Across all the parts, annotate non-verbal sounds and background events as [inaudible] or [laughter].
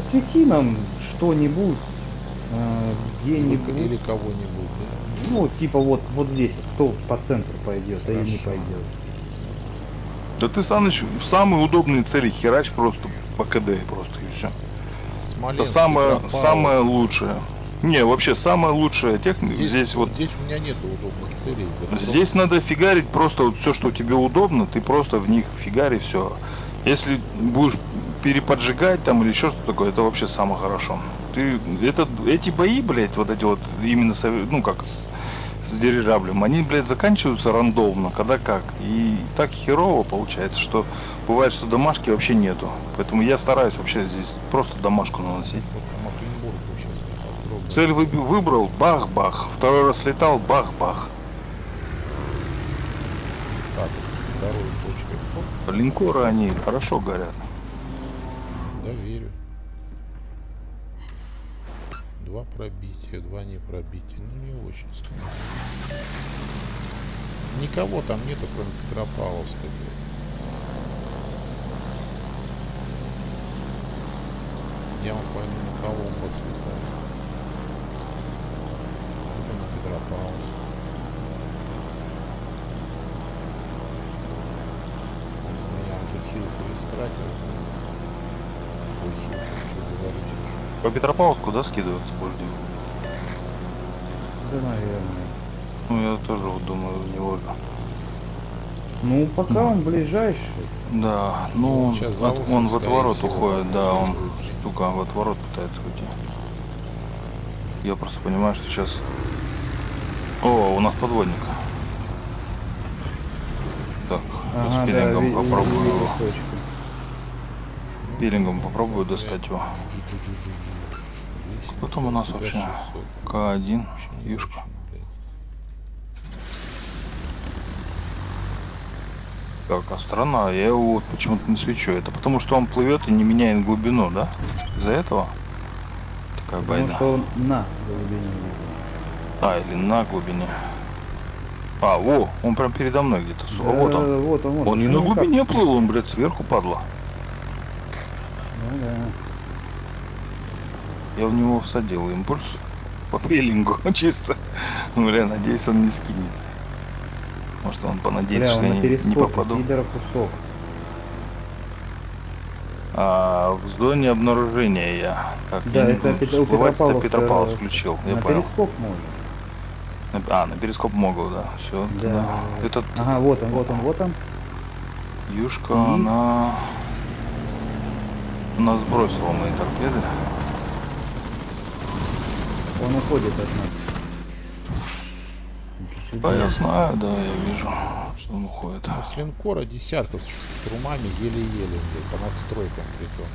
засвети нам что-нибудь, э, Или, где-нибудь. или кого-нибудь, да? Ну, типа вот, вот здесь, кто по центру пойдет, а или не Хорошо. пойдет. Да ты, Саныч, в самые удобные цели херач просто по КД просто и все. Это самое, самое лучшее. Не, вообще самая лучшая техника. Здесь, вот Здесь у меня нет удобных целей. да, здесь надо фигарить просто вот все, что тебе удобно, ты просто в них фигари все. Если будешь переподжигать там или еще что-то такое, это вообще самое хорошо. Ты это эти бои, блядь, вот эти вот именно ну как с, с дирижаблем, они, блядь, заканчиваются рандомно, когда как. И так херово получается, что бывает, что домашки вообще нету. Поэтому я стараюсь вообще здесь просто домашку наносить. Цель выбрал, бах-бах. Второй раз летал, бах-бах. Линкоры, они хорошо горят. да, верю. Два пробития, два не пробития. Ну, не очень, скажем. Никого там нету, кроме Петропавловска. Я вам пойду на кого подсветаю. На Петропавловск. Он из меня уже хилку истратил. Ой, хилку, что говорить. По Петропавловску, да, скидываться будешь? Да, наверное. Ну, я тоже вот думаю, в него же. Ну, пока он ближайший. Да, ну, Ну, он, от- он в отворот всего, уходит, да, он, сука, в отворот пытается уйти. Я просто понимаю, что сейчас... О, у нас подводник. Так, Ага, с да, пилингом ви- попробую его. Пилингом попробую достать его. Кто там у нас вообще? К1, юшка. Так, а странно, я его вот почему-то не свечу. Это потому что он плывет и не меняет глубину, да? Из-за этого? Такая Потому байда. что он на глубине. А, или на глубине. А, во, он прям передо мной где-то. Да, вот он. Вот он, вот Он не Ну, на как? глубине плыл, он, блядь, сверху падла. Ну да. Я в него всадил импульс по пилингу [laughs] чисто. Бля, надеюсь, он не скинет. Может, он понадеется, Бля, что я не, попаду. кусок. А, в зоне обнаружения я. Так, Да, я это у всплывать, это Петропавловска, Петропавловск включил, я на понял. перископ можно. А, на перископ могу, да. Все, Да. Этот Ага, вот он, вот он, вот он. юшка, И? она... Она сбросила мои торпеды. Он уходит от нас. Да, я знаю, да, я вижу, что он уходит. Ну, с линкора десятка с трумами еле-еле, по надстройкам притом.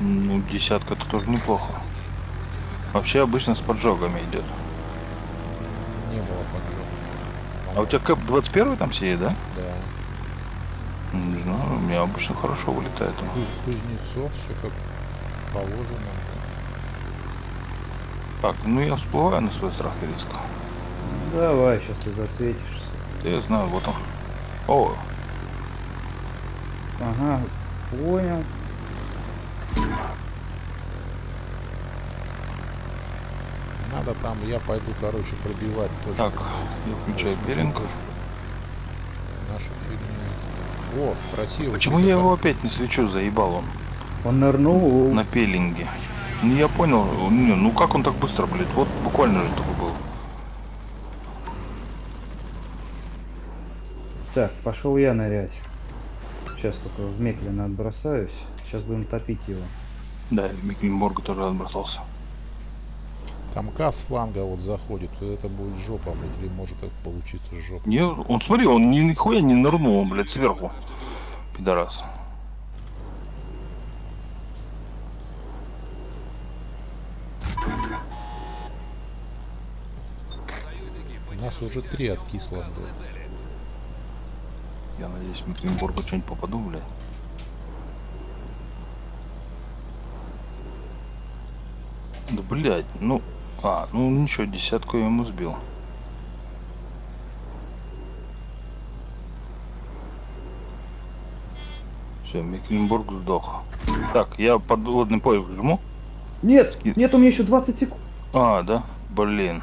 Ну, десятка это тоже неплохо. Вообще обычно с поджогами идет. Не было поджога. А у тебя КЭП 21 там сидит, да? Да. Не знаю, у меня обычно хорошо вылетает. Кузнецов, все как положено. Так, ну я всплываю на свой страх и риск. Давай, сейчас ты засветишься. Да я знаю, вот он. О, Ага, понял. Надо там, я пойду, короче, пробивать точку. так, я включаю пилинг. Нашу фигню. О, красиво. Почему я его опять не свечу, заебал он Он нырнул. на пилинге? Ну я понял, не, ну как он так быстро, блядь, вот буквально же только был. Так, пошел я нырять. Сейчас только в Меклина отбросаюсь. Сейчас будем топить его. Да, Микленборг тоже отбросался. Там газ фланга вот заходит, это будет жопа, блядь, или может это получиться жопа. Не, он, смотри, он ни, нихуя не нырнул, он, блядь, сверху. Пидорас. У нас уже три откисло, блядь. Я надеюсь, в Мекленбургу что-нибудь попаду, блядь. Да, блядь, ну... А, ну ничего, десятку я ему сбил. Все, Все, Мекленбург сдох. Так, я подводный поезд жму. Нет, И- нет, у меня еще 20 секунд. А, да? Блин.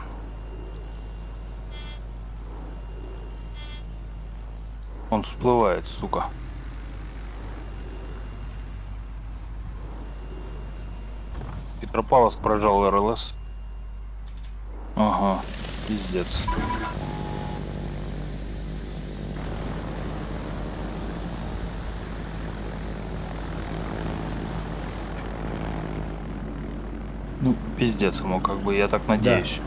Он всплывает, сука. Петропавловск прожал РЛС. Ага, пиздец. Ну, пиздец ему, как бы, я так надеюсь.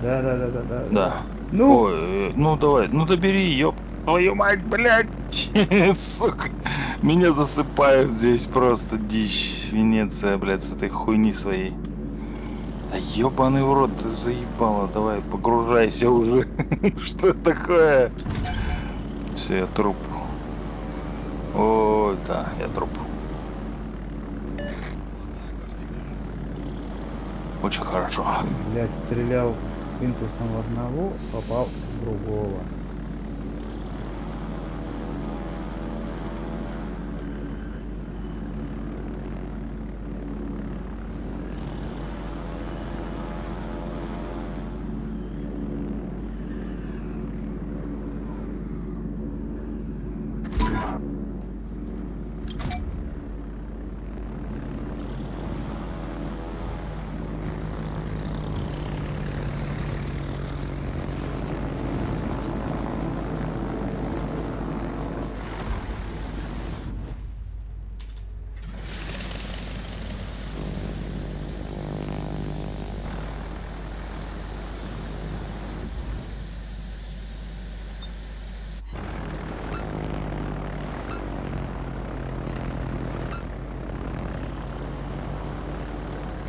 Да, да, да, да, да. Да. Ну, Ой, э, ну давай, ну добери, ёб твою мать, блядь, [laughs] сука. Меня засыпают здесь просто дичь. Венеция, блядь, с этой хуйни своей. Да ёбаный в рот, ты заебала, давай, погружайся уже. [laughs] Что это такое? Все, я труп. Ой, да, я труп. Очень хорошо. блядь, стрелял импульсом в одного, попал в другого.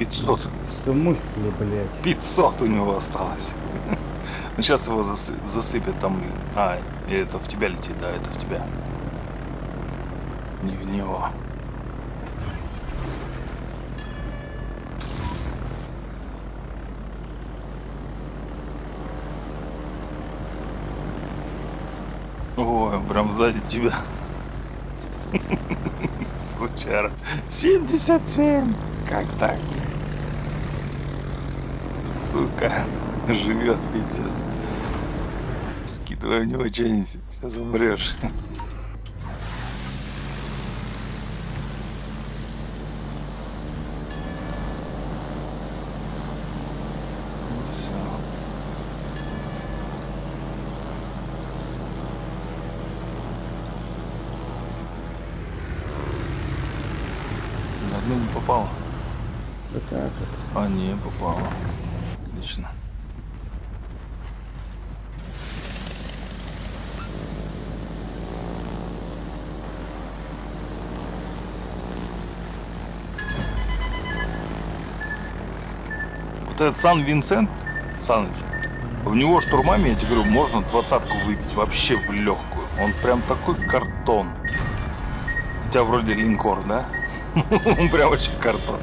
Пятьсот. В смысле, блядь? 500 у него осталось. [laughs] Ну сейчас его засы- засыпят там. А, это в тебя летит, да, это в тебя. Не в него. Ой, прям сзади тебя. [laughs] Сучара. 77! Как так? Сука, живет пиздец. Скидывай в него что-нибудь, сейчас умрешь. Все. На одну не попал. Да как это? А, не, попало. Отлично. Вот этот Сан-Винсент, Саныч, в него штурмами, я тебе говорю, можно двадцатку выбить вообще в легкую. Он прям такой картон. Хотя вроде линкор, да? [laughs] Он прям очень картон.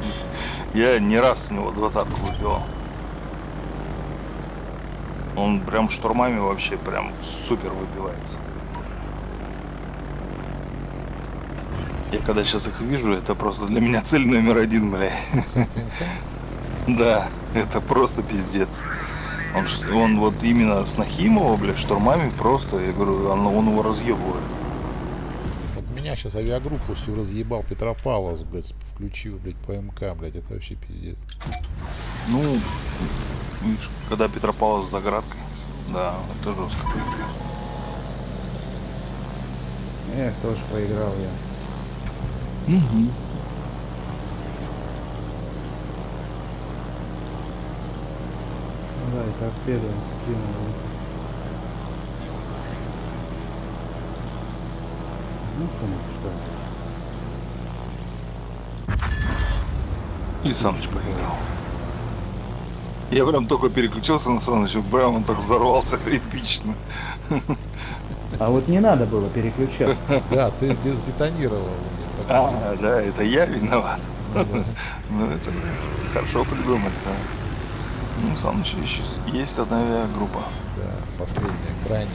Я не раз с него двадцатку выбивал. Он прям штурмами вообще прям супер выбивается. Я когда сейчас их вижу, это просто для меня цель номер один, бля. [laughs] Да, это просто пиздец. Он, он вот именно с Нахимова, бля, штурмами просто, я говорю, он, он его разъебывает. Меня сейчас авиагруппу всю разъебал Петропавловск, блядь, включил, блядь, ПМК, блядь, это вообще пиздец. Ну, видишь, когда Петропавловск с заградкой, да, это жестко. Эх, тоже проиграл я. Угу. Да, и торпеду скинул. Ну, что что? И Саныч поиграл. Я прям только переключился на Саныча, прям он так взорвался эпично. А вот не надо было переключаться. Да, ты так А, да, это я виноват. Ну, это хорошо придумали, да. Ну, Саныч еще есть одна авиагруппа. Да, последняя, крайняя.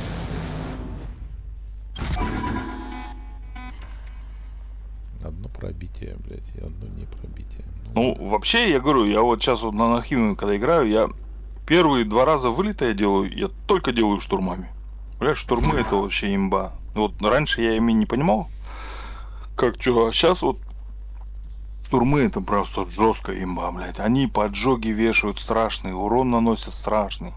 Пробитие, блядь, и одно не пробитие. Ну, вообще, я говорю, я вот сейчас вот на Нахимове, когда играю, я первые два раза вылета я делаю, я только делаю штурмами. Бля, штурмы это вообще имба. Вот раньше я ими не понимал, как что, а сейчас вот штурмы это просто жестко имба, блядь. Они поджоги вешают страшный, урон наносят страшный.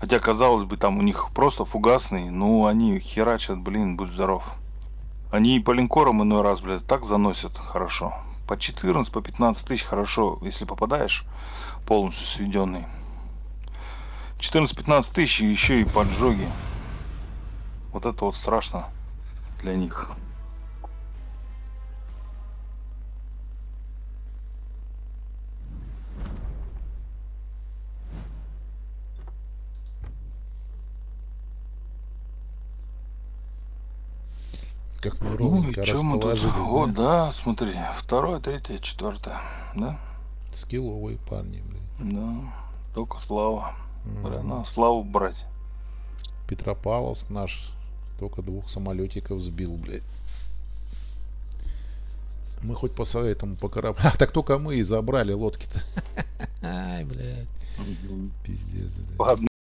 Хотя, казалось бы, там у них просто фугасный, ну они херачат, блин, будь здоров. Они и по линкорам иной раз, блядь, так заносят хорошо. По 14, по 15 тысяч хорошо, если попадаешь полностью сведенный. 14-15 тысяч еще и поджоги. Вот это вот страшно для них. Как мы Ну ровненько и что мы тут? расположили, Вот, да? да, смотри, второе, третье, четвертое, да? Скилловые парни, блядь. Да, только слава. Бля, Мгм. на славу брать. Петропавловск наш только двух самолетиков сбил, блядь. Мы хоть по этому по кораблю. [laughs] А, так только мы и забрали лодки-то. [laughs] Ай, блядь. Пиздец, блядь.